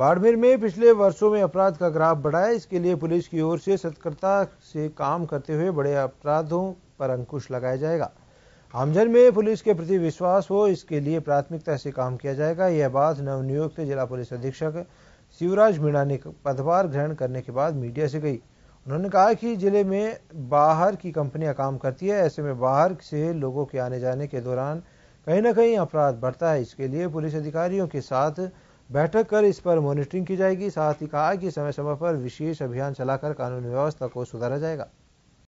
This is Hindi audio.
बाड़मेर में पिछले वर्षों में अपराध का ग्राफ बढ़ा है। इसके लिए पुलिस की ओर से सतर्कता से काम करते हुए बड़े अपराधों पर अंकुश लगाया जाएगा। आमजन में पुलिस के प्रति विश्वास हो, इसके लिए प्राथमिकता से काम किया जाएगा। यह बात नवनियुक्त जिला पुलिस अधीक्षक शिवराज मीणा ने पदभार ग्रहण करने के बाद मीडिया से कही। उन्होंने कहा कि ज़िले में बाहर की कंपनियाँ काम करती है, ऐसे में बाहर से लोगों के आने जाने के दौरान कहीं ना कहीं अपराध बढ़ता है। इसके लिए पुलिस अधिकारियों के साथ बैठक कर इस पर मॉनिटरिंग की जाएगी। साथ ही कहा कि समय समय पर विशेष अभियान चलाकर कानून व्यवस्था को सुधारा जाएगा।